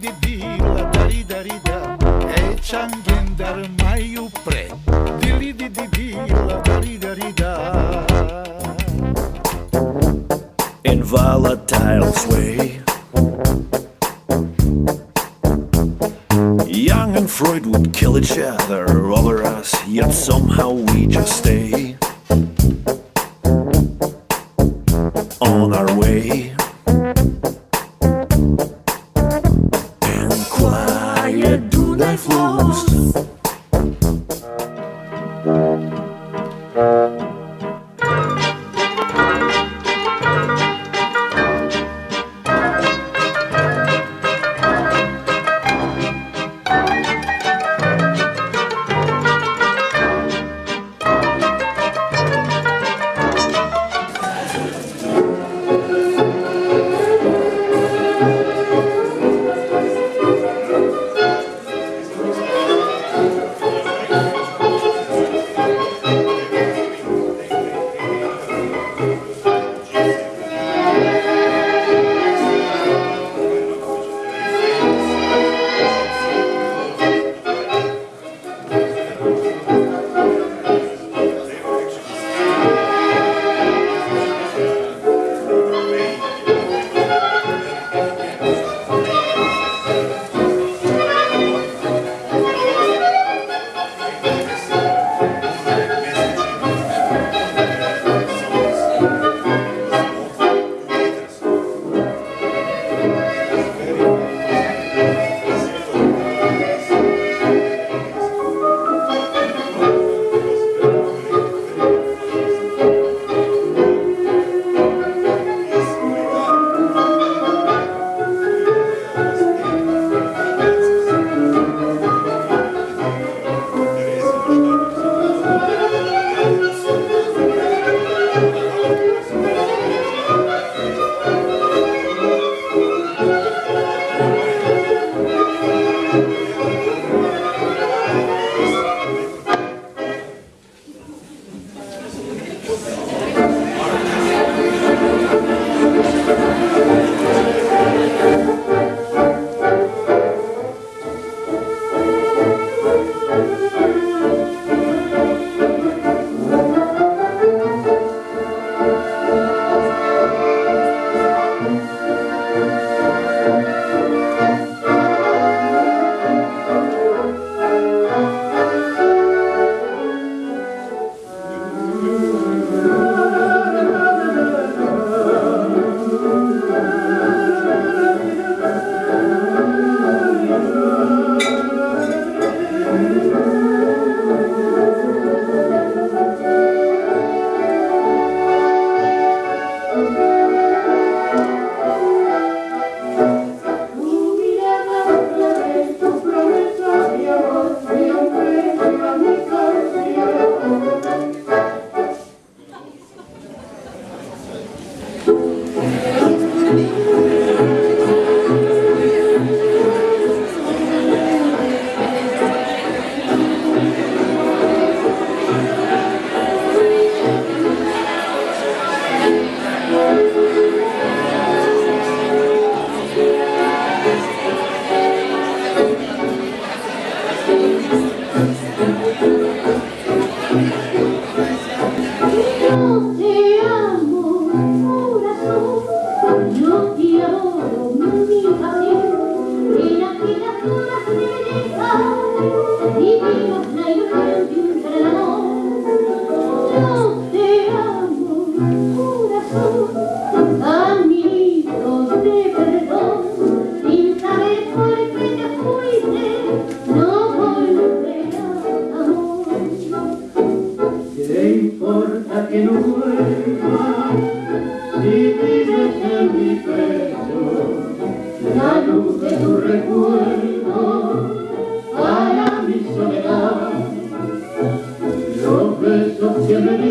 dari dari da. E dar mai u pre. Dili dari dari da. In volatile sway. Young and Freud would kill each other over us, yet somehow we just stay on our way. Besos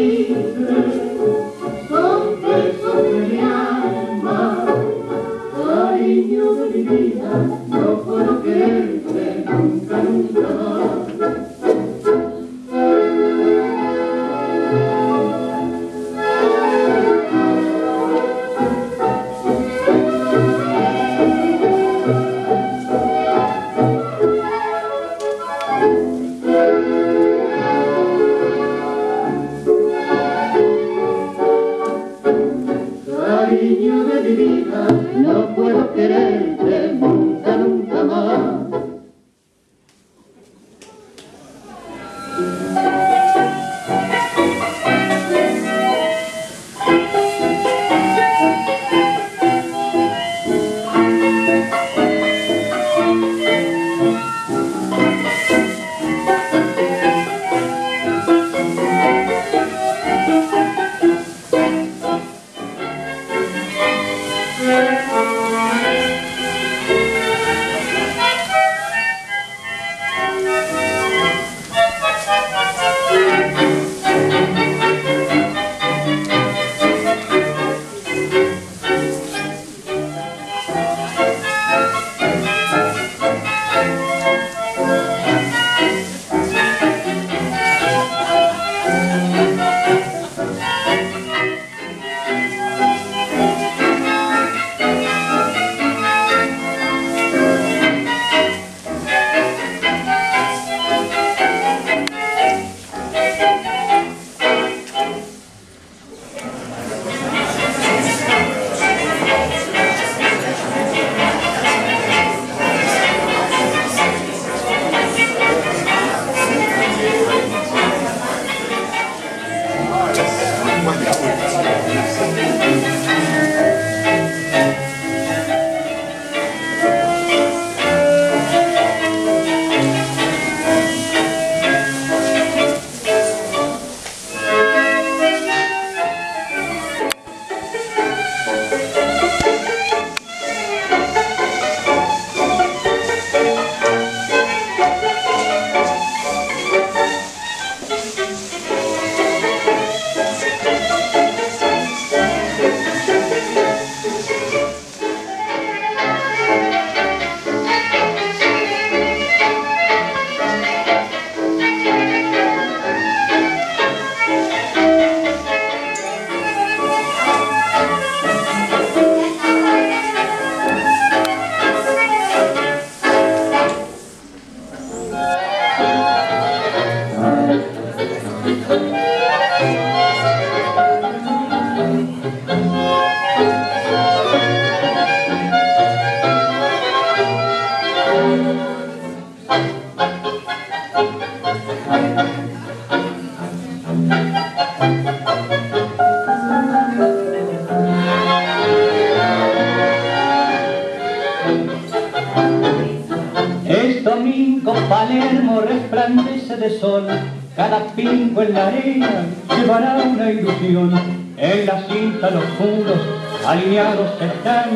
Resplandece de sol, cada pingo en la arena llevará una ilusión. En la cinta los muros alineados están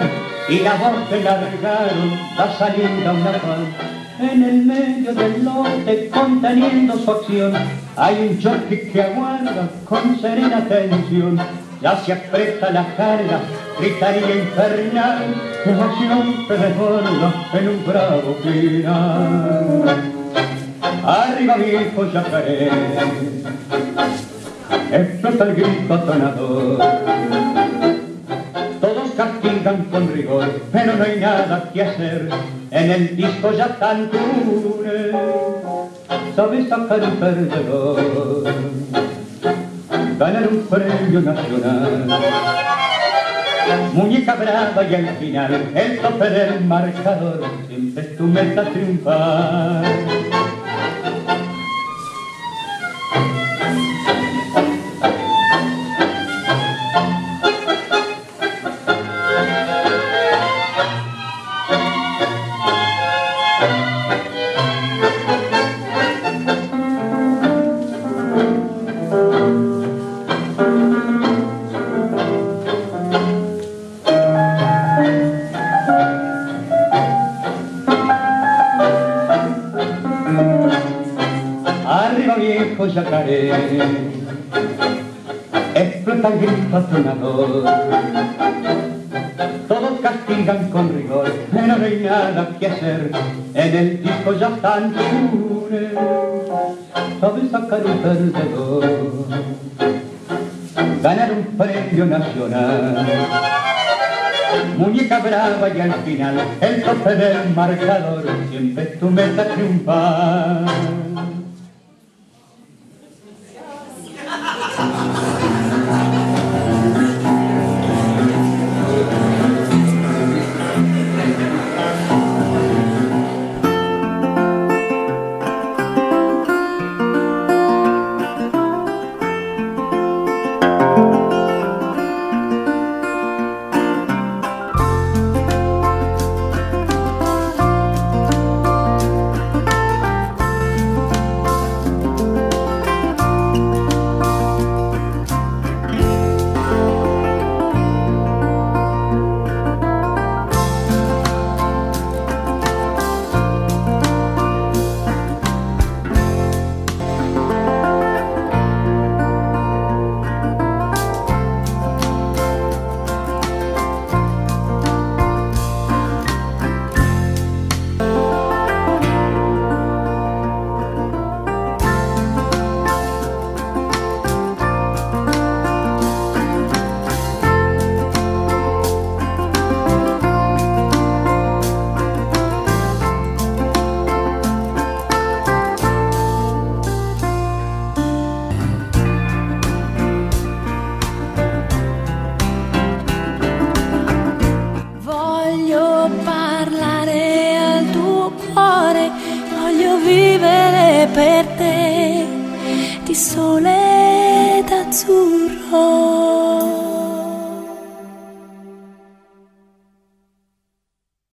y la voz que largaron va saliendo a una paz. En el medio del lote, conteniendo su acción, hay un jockey que aguarda con serena atención. Ya se aprieta la carga, gritaría infernal, emoción que desborda en un bravo final. Arriba viejo yacaré, explota el grito atonador. Todos castigan con rigor, pero no hay nada que hacer. En el disco ya tan dure, sabe sacar un perdedor ganar un premio nacional. Muñeca brava y al final el tope del marcador, siempre tu meta triunfar. Explota el grito. Todos castigan con rigor, pero no hay que hacer. En el disco ya están dure, sabe sacar un perdedor. Ganar un premio nacional. Muñeca brava y al final el tope del marcador, siempre tu meta triunfar.